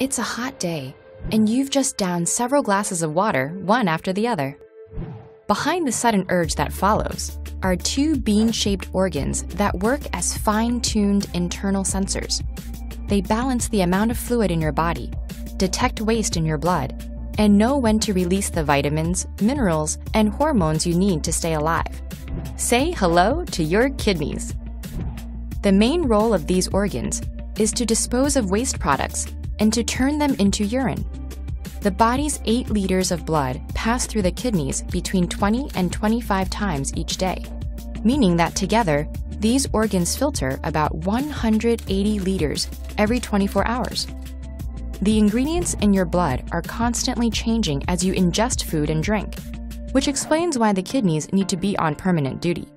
It's a hot day, and you've just downed several glasses of water, one after the other. Behind the sudden urge that follows are two bean shaped organs that work as fine tuned internal sensors. They balance the amount of fluid in your body, detect waste in your blood, and know when to release the vitamins, minerals, and hormones you need to stay alive. Say hello to your kidneys. The main role of these organs is to dispose of waste products and to turn them into urine. The body's 8 liters of blood pass through the kidneys between 20 and 25 times each day, meaning that together, these organs filter about 180 liters every 24 hours. The ingredients in your blood are constantly changing as you ingest food and drink, which explains why the kidneys need to be on permanent duty.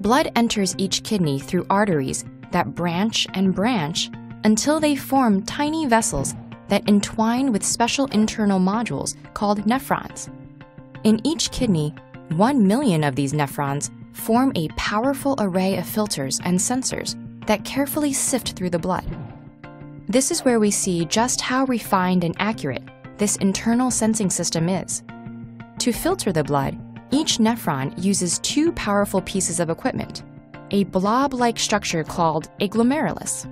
Blood enters each kidney through arteries that branch and branch until they form tiny vessels that entwine with special internal modules called nephrons. In each kidney, one million of these nephrons form a powerful array of filters and sensors that carefully sift through the blood. This is where we see just how refined and accurate this internal sensing system is. To filter the blood, each nephron uses two powerful pieces of equipment a blob like structure called a glomerulus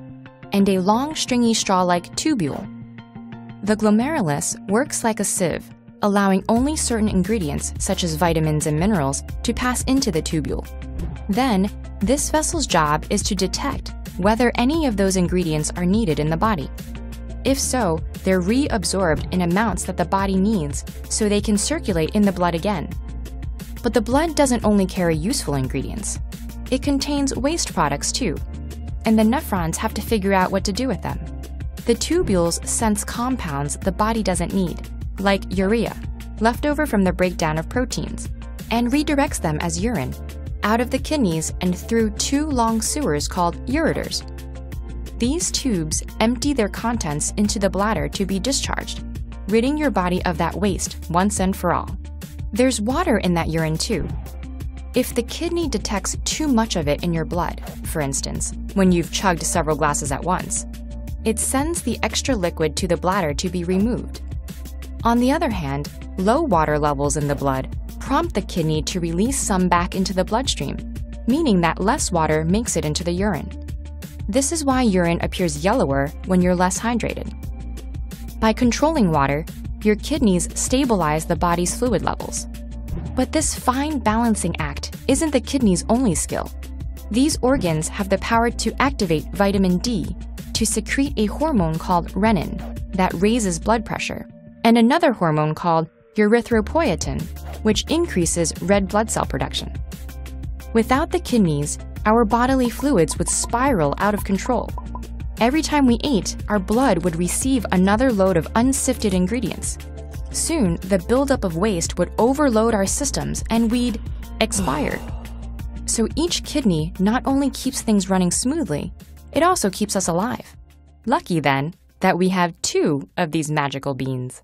and a long stringy straw-like tubule. The glomerulus works like a sieve, allowing only certain ingredients, such as vitamins and minerals, to pass into the tubule. Then, this vessel's job is to detect whether any of those ingredients are needed in the body. If so, they're reabsorbed in amounts that the body needs so they can circulate in the blood again. But the blood doesn't only carry useful ingredients. It contains waste products too, and the nephrons have to figure out what to do with them. The tubules sense compounds the body doesn't need, like urea, left over from the breakdown of proteins, and redirects them as urine out of the kidneys and through two long sewers called ureters. These tubes empty their contents into the bladder to be discharged, ridding your body of that waste once and for all. There's water in that urine too, if the kidney detects too much of it in your blood, for instance, when you've chugged several glasses at once, it sends the extra liquid to the bladder to be removed. On the other hand, low water levels in the blood prompt the kidney to release some back into the bloodstream, meaning that less water makes it into the urine. This is why urine appears yellower when you're less hydrated. By controlling water, your kidneys stabilize the body's fluid levels. But this fine balancing act isn't the kidney's only skill. These organs have the power to activate vitamin D to secrete a hormone called renin that raises blood pressure, and another hormone called erythropoietin, which increases red blood cell production. Without the kidneys, our bodily fluids would spiral out of control. Every time we ate, our blood would receive another load of unsifted ingredients, Soon, the buildup of waste would overload our systems and we'd expire. So each kidney not only keeps things running smoothly, it also keeps us alive. Lucky then that we have two of these magical beans.